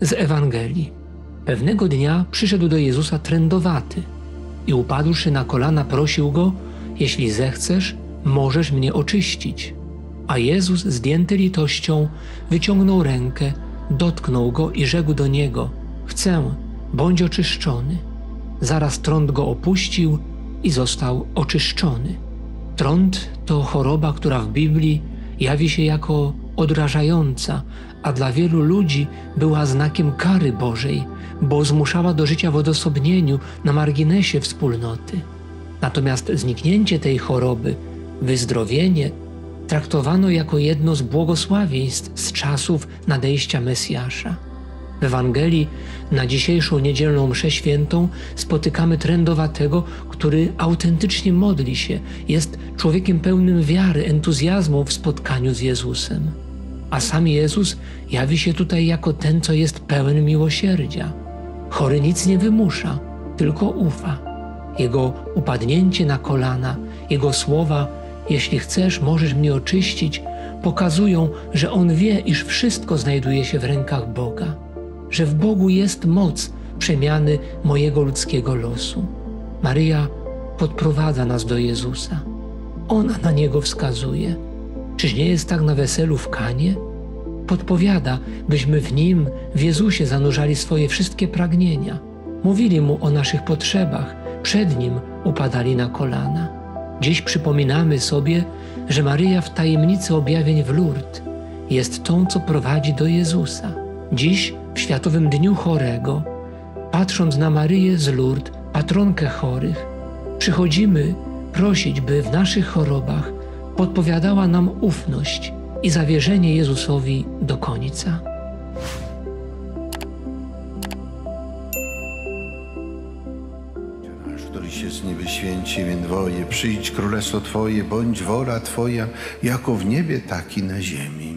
z Ewangelii. Pewnego dnia przyszedł do Jezusa trędowaty i upadłszy na kolana prosił go: Jeśli zechcesz, możesz mnie oczyścić. A Jezus, zdjęty litością, wyciągnął rękę, dotknął go i rzekł do niego: Chcę, bądź oczyszczony. Zaraz trąd go opuścił i został oczyszczony. Trąd to choroba, która w Biblii jawi się jako odrażająca, a dla wielu ludzi była znakiem kary Bożej, bo zmuszała do życia w odosobnieniu na marginesie wspólnoty. Natomiast zniknięcie tej choroby, wyzdrowienie, traktowano jako jedno z błogosławieństw z czasów nadejścia Mesjasza. W Ewangelii na dzisiejszą niedzielną mszę świętą spotykamy trędowatego, który autentycznie modli się, jest człowiekiem pełnym wiary, entuzjazmu w spotkaniu z Jezusem. A sam Jezus jawi się tutaj jako ten, co jest pełen miłosierdzia. Chory nic nie wymusza, tylko ufa. Jego upadnięcie na kolana, jego słowa, jeśli chcesz, możesz mnie oczyścić, pokazują, że on wie, iż wszystko znajduje się w rękach Boga że w Bogu jest moc przemiany mojego ludzkiego losu. Maryja podprowadza nas do Jezusa. Ona na Niego wskazuje. Czyż nie jest tak na weselu w Kanie? Podpowiada, byśmy w Nim, w Jezusie zanurzali swoje wszystkie pragnienia. Mówili Mu o naszych potrzebach, przed Nim upadali na kolana. Dziś przypominamy sobie, że Maryja w tajemnicy objawień w Lourdes jest tą, co prowadzi do Jezusa. Dziś w Światowym Dniu Chorego, patrząc na Maryję z Lourdes, patronkę chorych, przychodzimy prosić, by w naszych chorobach podpowiadała nam ufność i zawierzenie Jezusowi do końca. Nasz, który się z niebie święci, Twoje, przyjdź królestwo Twoje, bądź wola Twoja, jako w niebie, tak i na ziemi.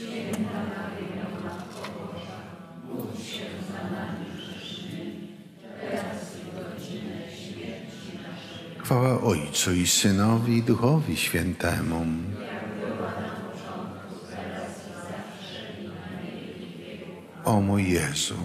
Chwała Ojcu i Synowi i Duchowi Świętemu. O mój Jezu.